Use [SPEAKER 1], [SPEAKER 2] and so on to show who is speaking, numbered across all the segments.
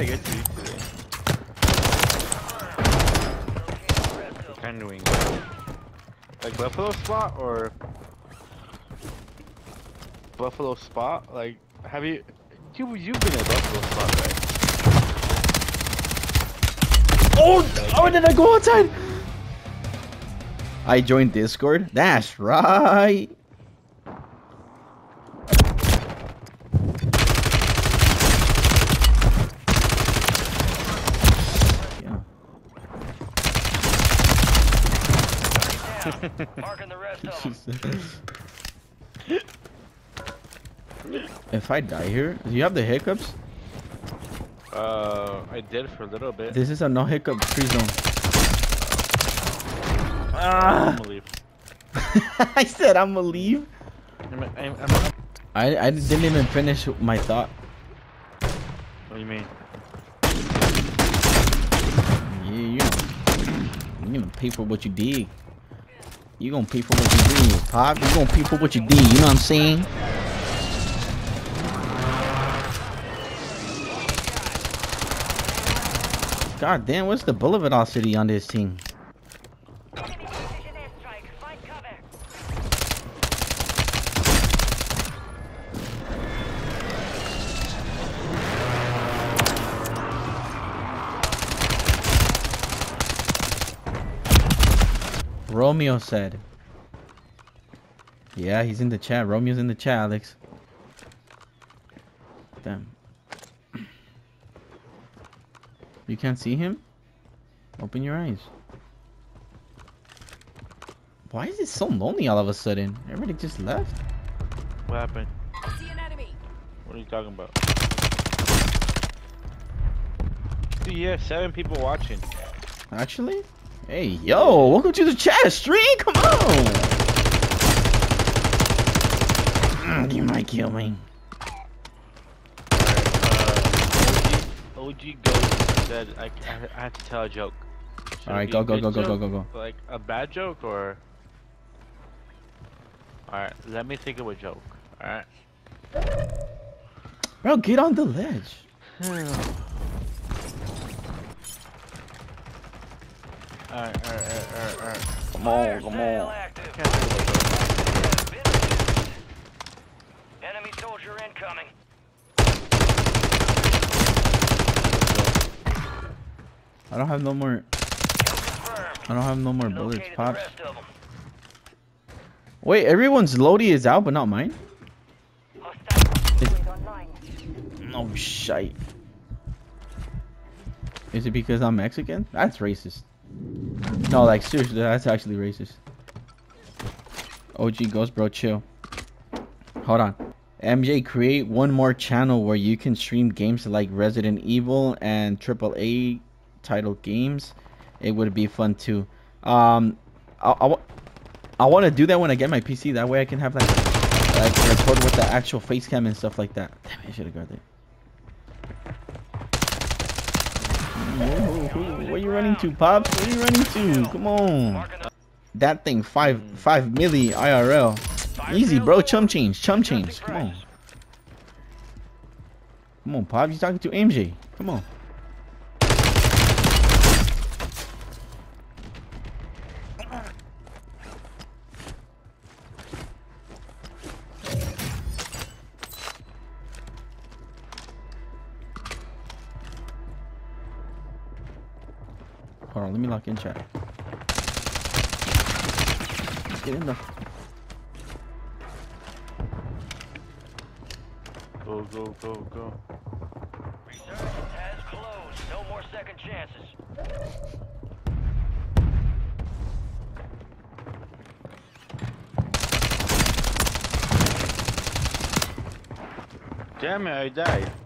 [SPEAKER 1] gotta get to you today. Kind of doing like Buffalo Spot or Buffalo Spot. Like, have you you you've been at Buffalo Spot, right?
[SPEAKER 2] Oh, oh, did I go outside? I joined Discord. That's right.
[SPEAKER 3] Marking the rest of them.
[SPEAKER 2] if I die here, do you have the hiccups?
[SPEAKER 1] Uh, I did for a little bit.
[SPEAKER 2] This is a no hiccup free zone. Ah!
[SPEAKER 1] I'm gonna leave.
[SPEAKER 2] I said I'm gonna leave.
[SPEAKER 1] I'm, I'm, I'm,
[SPEAKER 2] I I didn't even finish my thought.
[SPEAKER 1] what do you mean?
[SPEAKER 2] Yeah, you you gonna pay for what you did. You gonna pay for what you did, Pop. You gonna pay for what you did. You know what I'm saying? God damn, what's the bullet velocity on this team? Romeo said. Yeah, he's in the chat. Romeo's in the chat, Alex. Damn. You can't see him? Open your eyes. Why is it so lonely all of a sudden? Everybody just left.
[SPEAKER 1] What happened?
[SPEAKER 4] I see an enemy.
[SPEAKER 1] What are you talking about? Dude, you have seven people watching.
[SPEAKER 2] Actually? Hey, yo, welcome to the chat stream. Come on. Mm, you might kill me.
[SPEAKER 1] Uh, OG, OG Ghost said I, I, I have to tell a joke.
[SPEAKER 2] Alright, go, go, go, go, go, go, go.
[SPEAKER 1] Like a bad joke or? Alright, let me think of a joke. Alright.
[SPEAKER 2] Bro, get on the ledge.
[SPEAKER 1] Alright, alright, alright, alright, alright.
[SPEAKER 2] Come on, come on.
[SPEAKER 3] active.
[SPEAKER 1] Can't think of a joke.
[SPEAKER 3] Enemy soldier incoming.
[SPEAKER 2] I don't have no more. I don't have no more bullets, pops.
[SPEAKER 3] rest of them.
[SPEAKER 2] Wait, everyone's Lodi is out, but not mine. No shite. Is it because I'm Mexican? That's racist. No, like seriously, that's actually racist. OG Ghost Bro, chill. Hold on. MJ, create one more channel where you can stream games like Resident Evil and AAA title games. It would be fun too. Um, I, I, I want to do that when I get my PC. That way I can have like, like record with the actual face cam and stuff like that. Damn, I should have got that. You running to, Pops? Where you running to? Come on. That thing five five milli IRL. Easy, bro. Chum change. Chum change. Come on. Come on, Pop. You talking to MJ? Come on. On, let me lock in chat. Let's get in the
[SPEAKER 1] Go, go, go, go.
[SPEAKER 3] resurgence has closed. No more second chances.
[SPEAKER 1] Damn it, I died.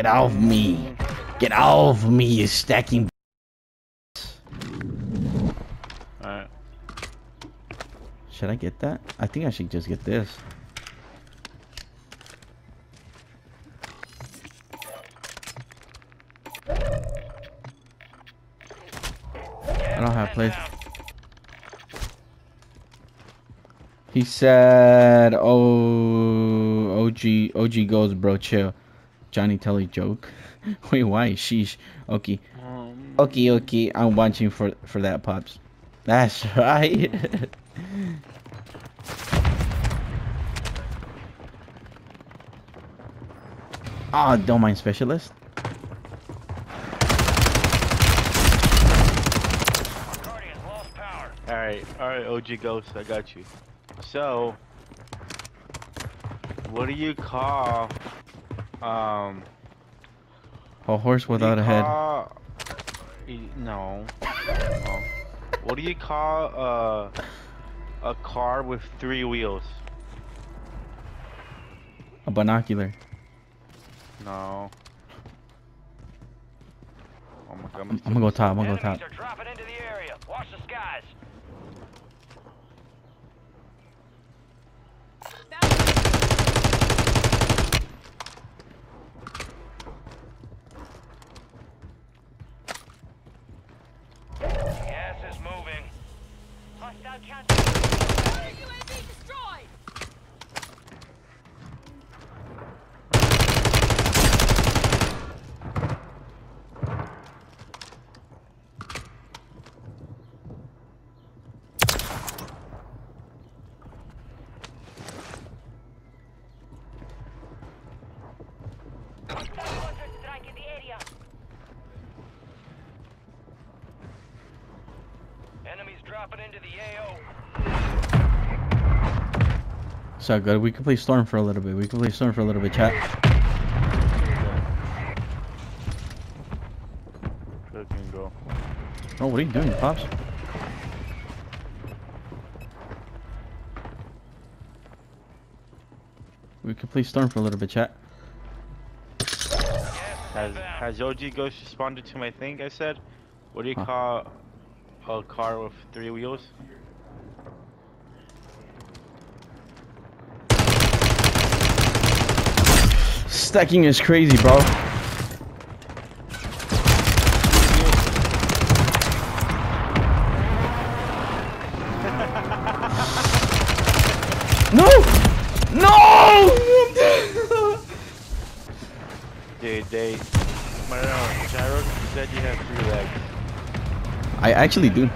[SPEAKER 2] Get off me. Get off me, you stacking.
[SPEAKER 1] Alright.
[SPEAKER 2] Should I get that? I think I should just get this. I don't have plays. He said, "Oh, OG, OG goes, bro, chill." Johnny Telly joke. Wait, why? Sheesh. Okay,
[SPEAKER 1] Um,
[SPEAKER 2] okay, okay. I'm watching for for that, pops. That's right. Ah, don't mind specialist.
[SPEAKER 3] Guardians lost power.
[SPEAKER 1] Alright, alright, OG Ghost, I got you. So, what do you call, um,
[SPEAKER 2] A horse
[SPEAKER 1] what do you
[SPEAKER 2] without a head.
[SPEAKER 1] call- No. no. What do you call uh, a car with three wheels?
[SPEAKER 2] A binocular.
[SPEAKER 1] No. Oh my god,
[SPEAKER 2] I'm, I'm gonna go top. I'm gonna go
[SPEAKER 3] Enemies
[SPEAKER 2] top.
[SPEAKER 4] UAV destroyed.
[SPEAKER 2] So good. We can play Storm for a little bit. We can play Storm for a little bit, chat.
[SPEAKER 1] Go.
[SPEAKER 2] Oh, what are you doing, pops? We can play Storm for a little bit, chat.
[SPEAKER 1] Has has OG Ghost responded to my thing I said? What do you
[SPEAKER 2] Huh.
[SPEAKER 1] call a car with three wheels?
[SPEAKER 2] Stacking is crazy, bro. No! No!
[SPEAKER 1] Dude, they. Don't. Gyro said you have three.
[SPEAKER 2] I actually do.